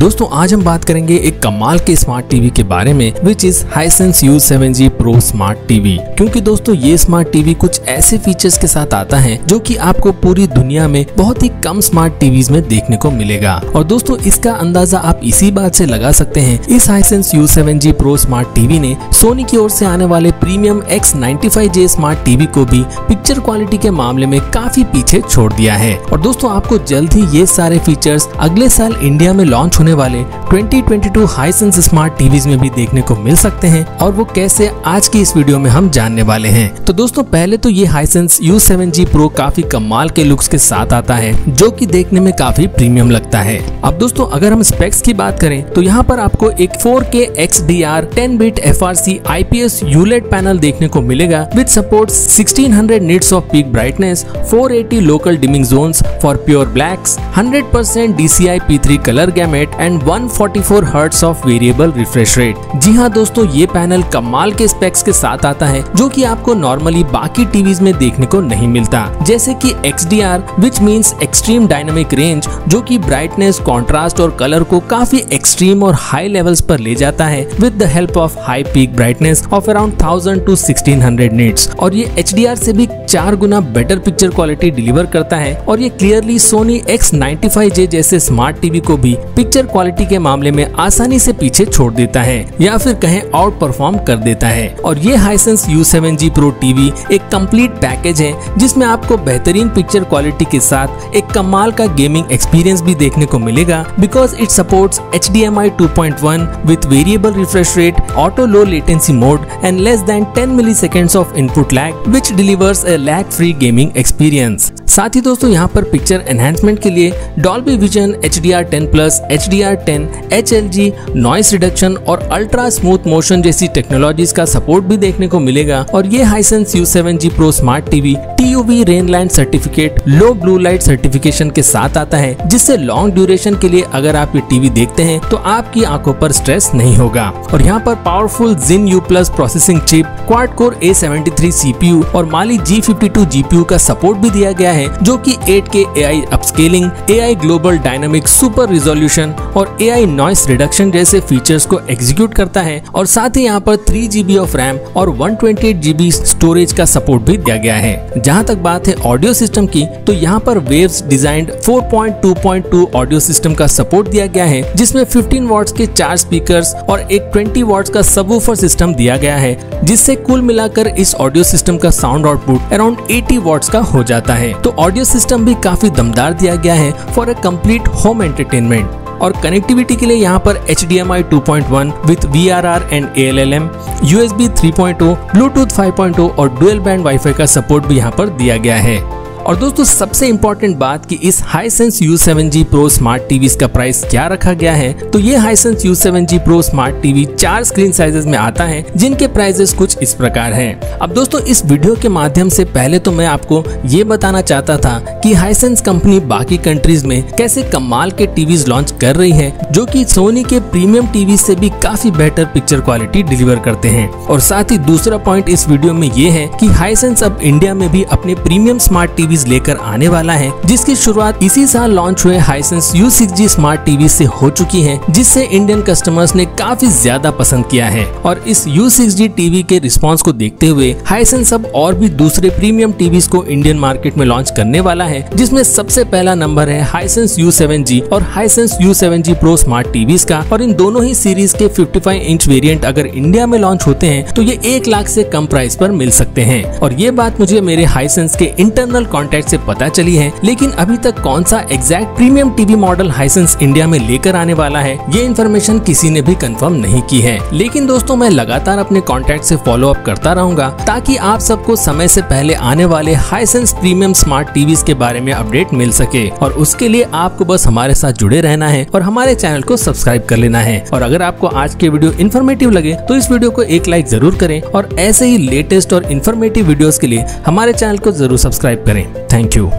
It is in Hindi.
दोस्तों, आज हम बात करेंगे एक कमाल के स्मार्ट टीवी के बारे में which is Hisense U seven G pro smart TV क्योंकि दोस्तों, ये स्मार्ट टीवी कुछ ऐसे फीचर्स के साथ आता है, जो कि आपको पूरी दुनिया में बहुत ही कम स्मार्ट टीवी में देखने को मिलेगा। और दोस्तों, इसका अंदाज़ा आप इसी बात से लगा सकते हैं, इस Hisense U seven G pro smart TV ने सोनी की ओर से आने वाले premium X ninety five J smart TV को भी पिक्चर क्वालिटी के मामले में काफ़ी पीछे छोड़ दिया है। और दोस्तों, आपको जल्द ही ये सारे फीचर्स अगले साल इंडिया में लॉन्च होने वाले 2022 हाइसेंस स्मार्ट टीवीज में भी देखने को मिल सकते हैं और वो कैसे आज की इस वीडियो में हम जानने वाले हैं। तो दोस्तों, पहले तो ये हाइसेंस U7G Pro काफ़ी कमाल के लुक्स के साथ आता है, जो कि देखने में काफ़ी प्रीमियम लगता है। अब दोस्तों, अगर हम स्पेक्स की बात करें तो यहाँ पर आपको एक 4K R 10 bit P S ULED panel देखने को मिलेगा with support 1600 nits of peak brightness 480 local dimming zone for pure blacks 100% DCI P3 colour gamut and 144 hertz of variable refresh rate जी हाँ दोस्तों, ये पैनल कमाल के स्पेक्स के साथ आता है, जो कि आपको नॉर्मली बाकी टीवीज में देखने को नहीं मिलता। जैसे कि XDR which means extreme dynamic range जो कि ब्राइटनेस कॉन्ट्रास्ट और कलर को काफ़ी एक्सट्रीम और हाई लेवल्स पर ले जाता है with the help of high peak brightness of around thousand two sixteen hundred nits और ये एच डी आर से भी चार गुना बेटर पिक्चर क्वालिटी डिलीवर करता है, और ये क्लियरली सोनी X95J जैसे स्मार्ट टीवी को भी पिक्चर क्वालिटी के मामले में आसानी से पीछे छोड़ देता है या फिर कहें आउट परफॉर्म कर देता है। और ये Hisense U seven G pro TV एक कंप्लीट पैकेज है जिसमें आपको बेहतरीन पिक्चर क्वालिटी के साथ एक कमाल का गेमिंग एक्सपीरियंस भी देखने को मिलेगा because it supports one 2.1 with variable refresh rate, auto low latency mode and less than 10 milliseconds of input lag which delivers a lag free gaming experience साथ ही दोस्तों यहाँ पर पिक्चर एनहेंसमेंट के लिए Dolby Vision H D R ten plus H D R ten H L G noise reduction और अल्ट्रा स्मूथ मोशन जैसी टेक्नोलॉजीज़ का सपोर्ट भी देखने को मिलेगा। और ये Hisense U seven G pro smart TV T U V Rheinland certificate low blue light certification के साथ आता है, जिससे लॉन्ग ड्यूरेशन के लिए अगर आप ये टीवी देखते हैं तो आपकी आँखों पर स्ट्रेस नहीं होगा। और यहाँ पर powerful Jin U plus processing chip quad core A seventy three CPU और Mali G fifty two GPU का सपोर्ट भी दिया गया है, जो कि 8K AI upscaling A I global dynamic super resolution और ए आई नॉइस रिडक्शन जैसे फीचर्स को एग्जीक्यूट करता है और साथ ही यहाँ पर 3GB ऑफ़ रैम और 128GB स्टोरेज का सपोर्ट भी दिया गया है। जहाँ तक बात है ऑडियो सिस्टम की तो यहाँ पर वेव्स डिज़ाइन 4.2.2 ऑडियो सिस्टम का सपोर्ट दिया गया है, जिसमें 15 वॉट्स के चार स्पीकर्स और एक 20 वॉट्स का सबवूफर सिस्टम दिया गया है, जिससे कुल मिलाकर इस ऑडियो सिस्टम का साउंड आउटपुट अराउंड 80 वॉट्स का हो जाता है। तो ऑडियो सिस्टम भी काफ़ी दमदार दिया गया है for a complete home entertainment और कनेक्टिविटी के लिए यहाँ पर H D M I two point one with V R R and A L L M U S B three point O Bluetooth five point O और डुअल बैंड वाईफाई का सपोर्ट भी यहाँ पर दिया गया है। और दोस्तों, सबसे इम्पोर्टेंट बात कि इस Hisense U seven G pro smart TV का प्राइस क्या रखा गया है तो ये Hisense U seven G pro smart TV चार स्क्रीन साइजेस में आता है, जिनके प्राइजेस कुछ इस प्रकार हैं। अब दोस्तों, इस वीडियो के माध्यम से पहले तो मैं आपको ये बताना चाहता था कि हाईसेंस कंपनी बाकी कंट्रीज़ में कैसे कमाल के टीवी लॉन्च कर रही है, जो की सोनी के प्रीमियम टीवी से भी काफ़ी बेटर पिक्चर क्वालिटी डिलीवर करते हैं और साथ ही दूसरा पॉइंट इस वीडियो में ये है की हाईसेंस अब इंडिया में भी अपने प्रीमियम स्मार्ट टीवी सीरीज़ लेकर आने वाला है, जिसकी शुरुआत इसी साल लॉन्च हुए हाइसेंस यू स्मार्ट टीवी से हो चुकी है, जिससे इंडियन कस्टमर्स ने काफ़ी ज़्यादा पसंद किया है। और इस यू टीवी के रिस्पॉन्स को देखते हुए हाइसेंस अब और भी दूसरे प्रीमियम टीवी को इंडियन मार्केट में लॉन्च करने वाला है, जिसमें सबसे पहला नंबर है हाइसेंस यू और Hisense U pro smart TV का। और इन दोनों ही सीरीज़ के 55 इंच वेरिएंट अगर इंडिया में लॉन्च होते हैं तो ये एक लाख से कम प्राइस पर मिल सकते हैं। और ये बात मुझे मेरे हाइसेंस के इंटरनल कॉन्टेक्ट से पता चली है, लेकिन अभी तक कौन सा exact premium TV model Hisense India में लेकर आने वाला है, ये इन्फॉर्मेशन किसी ने भी कंफर्म नहीं की है। लेकिन दोस्तों, मैं लगातार अपने कॉन्टेक्ट से फॉलो अप करता रहूँगा, ताकि आप सबको समय से पहले आने वाले हाइसेंस प्रीमियम स्मार्ट टीवी के बारे में अपडेट मिल सके, और उसके लिए आपको बस हमारे साथ जुड़े रहना है, और हमारे चैनल को सब्सक्राइब कर लेना है। और अगर आपको आज के वीडियो इन्फॉर्मेटिव लगे तो इस वीडियो को एक लाइक ज़रूर करें, और ऐसे ही लेटेस्ट और इन्फॉर्मेटिव वीडियोस के लिए हमारे चैनल को ज़रूर सब्सक्राइब करें। Thank you